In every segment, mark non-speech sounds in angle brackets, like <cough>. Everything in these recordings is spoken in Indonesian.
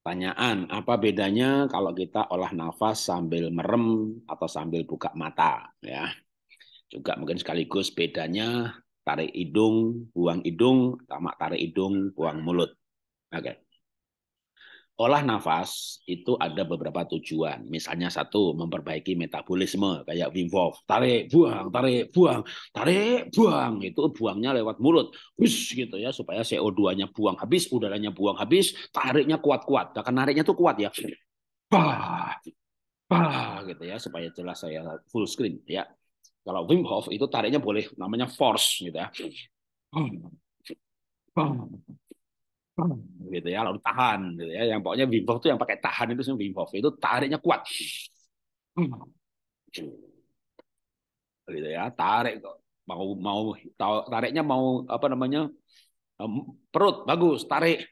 Pertanyaan, apa bedanya kalau kita olah nafas sambil merem atau sambil buka mata? Ya, juga mungkin sekaligus bedanya tarik hidung, buang hidung, sama tarik hidung, buang mulut. Oke. Olah nafas itu ada beberapa tujuan. Misalnya satu, memperbaiki metabolisme kayak Wim Hof. Tarik, buang, tarik, buang, tarik, buang. Itu buangnya lewat mulut. Wis gitu ya supaya CO2-nya buang habis, udaranya buang habis, tariknya kuat-kuat. Nah, nariknya tuh kuat ya. Bah, bah gitu ya supaya jelas saya full screen ya. Kalau Wim Hof itu tariknya boleh namanya force gitu ya. Gitu ya lalu tahan gitu ya. Yang pokoknya Wim Hof itu yang pakai tahan itu Wim Hof. Itu tariknya kuat. Gitu ya tarik mau mau tariknya mau apa namanya perut bagus tarik.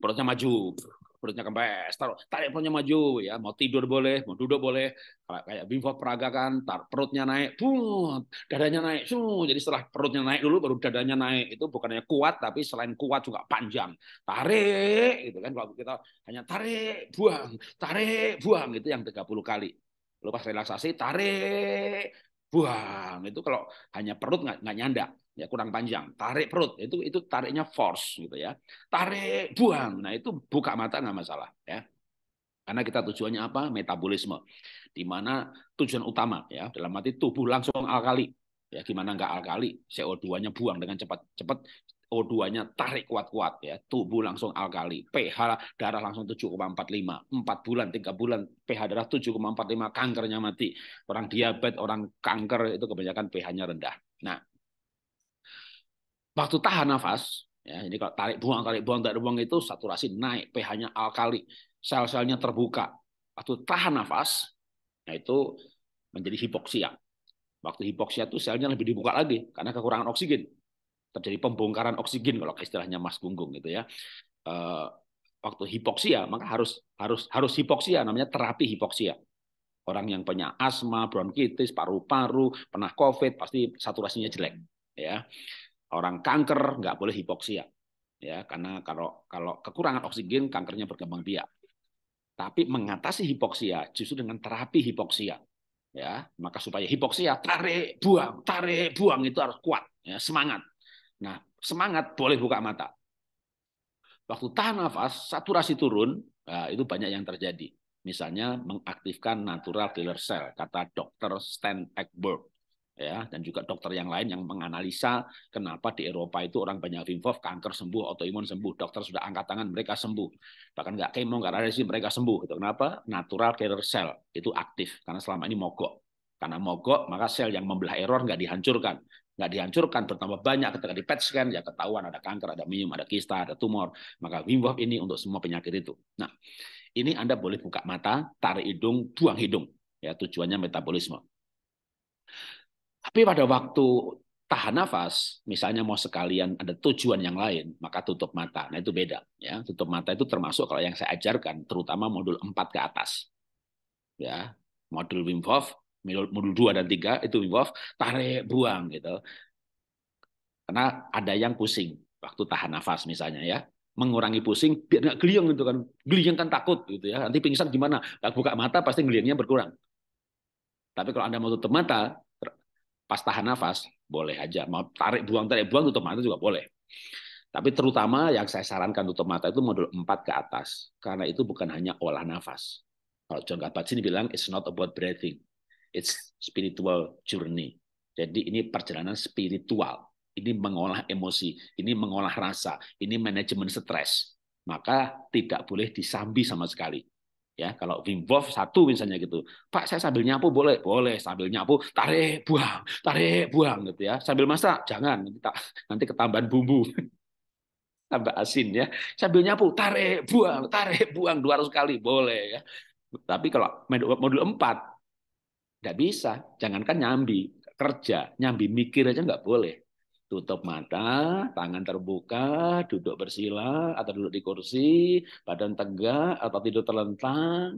Perutnya maju perutnya kempes, taruh tarik perutnya maju ya, mau tidur boleh, mau duduk boleh. Kayak Wim Hof peraga kan, tar perutnya naik, pun dadanya naik, suh. Jadi setelah perutnya naik dulu baru dadanya naik. Itu bukannya kuat tapi selain kuat juga panjang. Tarik gitu kan kalau kita hanya tarik, buang, tarik, buang itu yang 30 kali. Lalu pas relaksasi tarik, buang. Itu kalau hanya perut nggak nyandak ya kurang panjang. Tarik perut. Itu itu tariknya force gitu ya. Tarik buang. Nah itu buka mata nggak masalah ya. Karena kita tujuannya apa? Metabolisme. Di mana tujuan utama ya. Dalam arti tubuh langsung alkali. Ya gimana nggak alkali? CO2-nya buang dengan cepat-cepat O2-nya tarik kuat-kuat ya. Tubuh langsung alkali. pH darah langsung 7,45 4 bulan 3 bulan pH darah 7,45 kankernya mati. Orang diabetes orang kanker itu kebanyakan pH-nya rendah. Nah waktu tahan nafas, ya ini kalau tarik buang tarik buang tarik buang itu saturasi naik, pH-nya alkali, sel-selnya terbuka. Waktu tahan nafas, nah itu menjadi hipoksia. Waktu hipoksia itu selnya lebih dibuka lagi karena kekurangan oksigen. Terjadi pembongkaran oksigen kalau istilahnya Mas Gunggung gitu ya. Eh, waktu hipoksia maka harus harus harus hipoksia namanya terapi hipoksia. Orang yang punya asma, bronkitis, paru-paru, pernah COVID pasti saturasinya jelek ya orang kanker nggak boleh hipoksia ya. Karena kalau kalau kekurangan oksigen kankernya berkembang biak. Tapi mengatasi hipoksia justru dengan terapi hipoksia ya. Maka supaya hipoksia tarik buang tarik buang itu harus kuat ya semangat. Nah semangat boleh buka mata. Waktu tahan nafas saturasi turun nah, itu banyak yang terjadi. Misalnya mengaktifkan natural killer cell kata dokter Stan Ekberg ya dan juga dokter yang lain yang menganalisa kenapa di Eropa itu orang banyak Hof kanker sembuh autoimun sembuh dokter sudah angkat tangan mereka sembuh. Bahkan nggak kemo nggak radiasi mereka sembuh itu kenapa? Natural killer cell itu aktif karena selama ini mogok. Karena mogok maka sel yang membelah error nggak dihancurkan. Nggak dihancurkan bertambah banyak ketika di PET scan ya ketahuan ada kanker ada minum ada kista ada tumor. Maka Wim ini untuk semua penyakit itu. Nah ini Anda boleh buka mata tarik hidung buang hidung ya tujuannya metabolisme tapi pada waktu tahan nafas, misalnya mau sekalian ada tujuan yang lain, maka tutup mata. Nah itu beda. ya Tutup mata itu termasuk kalau yang saya ajarkan, terutama modul 4 ke atas. ya Modul Wim Hof, modul 2 dan 3 itu Wim Hof, tarik, buang. gitu. Karena ada yang pusing waktu tahan nafas misalnya ya mengurangi pusing biar nggak geliang gitu kan geliang kan takut gitu ya nanti pingsan gimana buka mata pasti geliangnya berkurang tapi kalau anda mau tutup mata pas tahan nafas boleh aja. Mau tarik buang tarik. Buang tutup mata juga boleh. Tapi terutama yang saya sarankan tutup mata itu modul 4 ke atas. Karena itu bukan hanya olah nafas. Kalau John Kabat ini bilang it's not about breathing. It's spiritual journey. Jadi ini perjalanan spiritual. Ini mengolah emosi. Ini mengolah rasa. Ini manajemen stres. Maka tidak boleh disambi sama sekali ya. Kalau Wim Hof satu misalnya gitu. Pak saya sambil nyapu boleh? Boleh. Sambil nyapu tarik buang tarik buang gitu ya. Sambil masak? Jangan. Nanti, nanti ketambahan bumbu. <laughs> Tambah asin ya. Sambil nyapu? Tarik buang tarik buang 200 kali. Boleh ya. Tapi kalau modul 4 nggak bisa. Jangankan nyambi kerja. Nyambi mikir aja nggak boleh tutup mata, tangan terbuka, duduk bersila atau duduk di kursi, badan tegak atau tidur terlentang.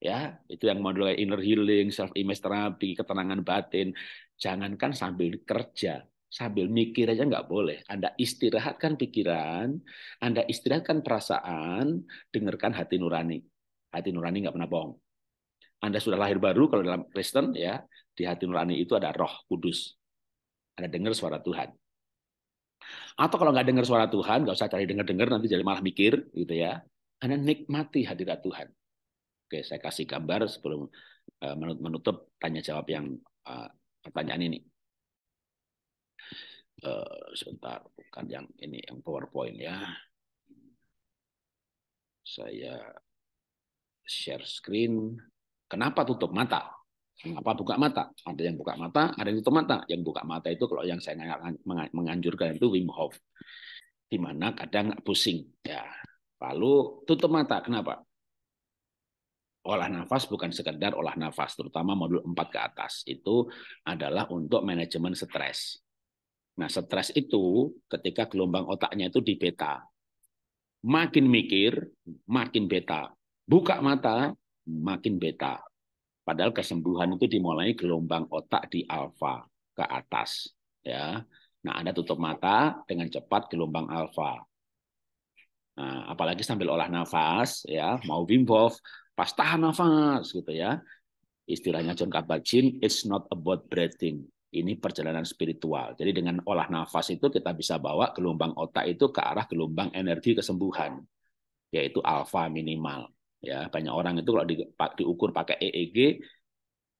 Ya, itu yang modul inner healing, self image terapi, ketenangan batin. Jangankan sambil kerja, Sambil mikir aja nggak boleh. Anda istirahatkan pikiran, Anda istirahatkan perasaan, dengarkan hati nurani. Hati nurani nggak pernah bohong. Anda sudah lahir baru kalau dalam Kristen ya di hati nurani itu ada Roh Kudus. Anda dengar suara Tuhan. Atau kalau nggak dengar suara Tuhan, nggak usah cari dengar-dengar nanti jadi malah mikir gitu ya. Anda nikmati hadirat Tuhan. Oke, saya kasih gambar sebelum eh, menutup tanya jawab yang uh, pertanyaan ini. Uh, sebentar, bukan yang ini, yang PowerPoint ya. Saya share screen. Kenapa tutup mata? Kenapa buka mata? Ada yang buka mata, ada yang tutup mata. Yang buka mata itu kalau yang saya menganjurkan itu Wim Hof. Di mana kadang pusing. Ya. Lalu tutup mata. Kenapa? Olah nafas bukan sekedar olah nafas, terutama modul 4 ke atas. Itu adalah untuk manajemen stres. Nah, stres itu ketika gelombang otaknya itu di beta. Makin mikir, makin beta. Buka mata, makin beta. Padahal kesembuhan itu dimulai gelombang otak di alfa ke atas. Ya, Nah, Anda tutup mata dengan cepat gelombang alfa. Nah, apalagi sambil olah nafas, ya, mau Wim Hof, pas tahan nafas, gitu ya. Istilahnya John Kabat-Zinn, it's not about breathing, ini perjalanan spiritual. Jadi dengan olah nafas itu kita bisa bawa gelombang otak itu ke arah gelombang energi kesembuhan, yaitu alfa minimal. Ya, banyak orang itu kalau di, diukur pakai EEG,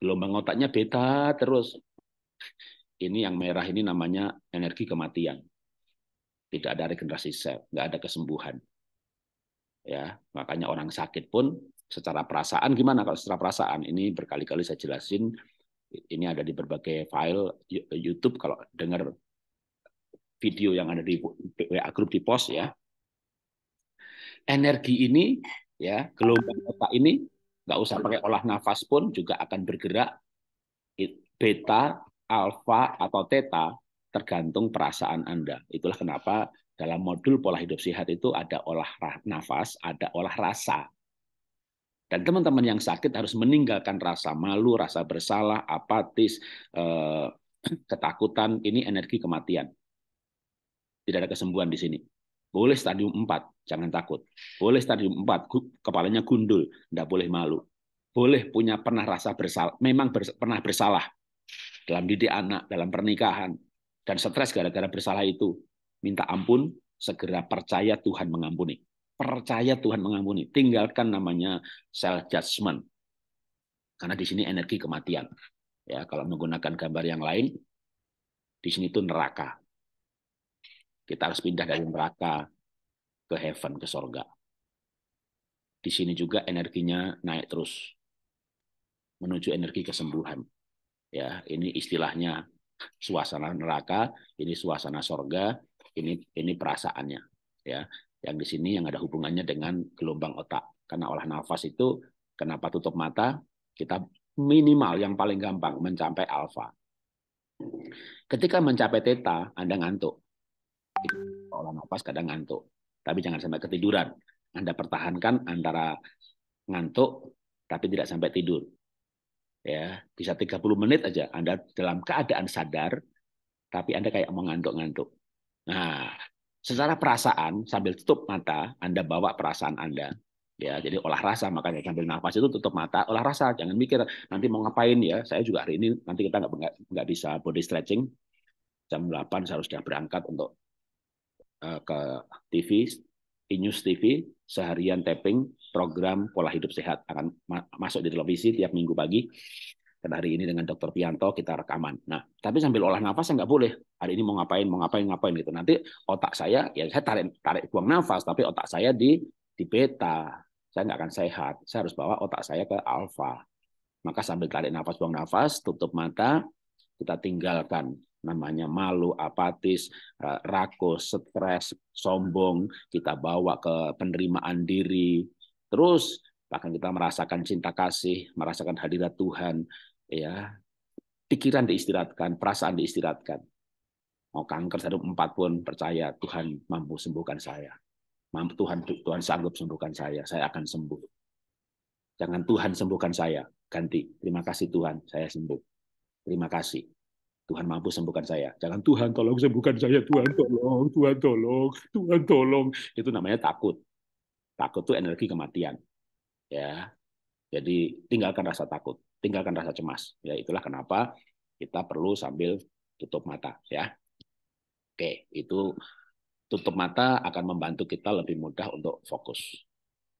gelombang otaknya beta terus. Ini yang merah ini namanya energi kematian. Tidak ada regenerasi sel, nggak ada kesembuhan. Ya, makanya orang sakit pun secara perasaan gimana kalau secara perasaan ini berkali-kali saya jelasin ini ada di berbagai file YouTube kalau dengar video yang ada di WA grup di pos ya. Energi ini ya, gelombang otak ini nggak usah pakai olah nafas pun juga akan bergerak beta, alfa atau theta tergantung perasaan Anda. Itulah kenapa dalam modul pola hidup sehat itu ada olah nafas, ada olah rasa. Dan teman-teman yang sakit harus meninggalkan rasa malu, rasa bersalah, apatis, eh, <clears throat> ketakutan. Ini energi kematian. Tidak ada kesembuhan di sini. Boleh stadium 4, jangan takut. Boleh stadium 4, kepalanya gundul, tidak boleh malu. Boleh punya pernah rasa bersalah, memang ber, pernah bersalah dalam didik anak, dalam pernikahan, dan stres gara-gara bersalah itu. Minta ampun, segera percaya Tuhan mengampuni percaya Tuhan mengampuni. Tinggalkan namanya self judgment. Karena di sini energi kematian. Ya, kalau menggunakan gambar yang lain, di sini itu neraka. Kita harus pindah dari neraka ke heaven, ke sorga. Di sini juga energinya naik terus menuju energi kesembuhan. Ya, ini istilahnya suasana neraka, ini suasana sorga, ini ini perasaannya. Ya, yang di sini yang ada hubungannya dengan gelombang otak. Karena olah nafas itu kenapa tutup mata? Kita minimal yang paling gampang mencapai alfa. Ketika mencapai theta, Anda ngantuk. Olah nafas kadang ngantuk. Tapi jangan sampai ketiduran. Anda pertahankan antara ngantuk tapi tidak sampai tidur. Ya, bisa 30 menit aja Anda dalam keadaan sadar tapi Anda kayak mau ngantuk-ngantuk. Nah, secara perasaan sambil tutup mata Anda bawa perasaan Anda ya jadi olah rasa makanya sambil nafas itu tutup mata olah rasa jangan mikir nanti mau ngapain ya saya juga hari ini nanti kita nggak nggak bisa body stretching jam 8 saya harus sudah berangkat untuk ke TV News TV seharian tapping program pola hidup sehat akan masuk di televisi tiap minggu pagi dan hari ini dengan Dokter Pianto kita rekaman. Nah, tapi sambil olah nafas saya nggak boleh. Hari ini mau ngapain, mau ngapain, ngapain gitu. Nanti otak saya, ya saya tarik tarik buang nafas, tapi otak saya di di beta. Saya nggak akan sehat. Saya harus bawa otak saya ke alfa. Maka sambil tarik nafas, buang nafas, tutup mata, kita tinggalkan namanya malu, apatis, rakus, stres, sombong, kita bawa ke penerimaan diri. Terus bahkan kita merasakan cinta kasih, merasakan hadirat Tuhan, ya pikiran diistirahatkan, perasaan diistirahatkan. Mau kanker satu empat pun percaya Tuhan mampu sembuhkan saya. Mampu Tuhan Tuhan sanggup sembuhkan saya. Saya akan sembuh. Jangan Tuhan sembuhkan saya. Ganti. Terima kasih Tuhan, saya sembuh. Terima kasih. Tuhan mampu sembuhkan saya. Jangan Tuhan tolong sembuhkan saya, Tuhan tolong, Tuhan tolong, Tuhan tolong. Itu namanya takut. Takut itu energi kematian. Ya. Jadi tinggalkan rasa takut, tinggalkan rasa cemas. Ya itulah kenapa kita perlu sambil tutup mata ya. Oke, itu tutup mata akan membantu kita lebih mudah untuk fokus.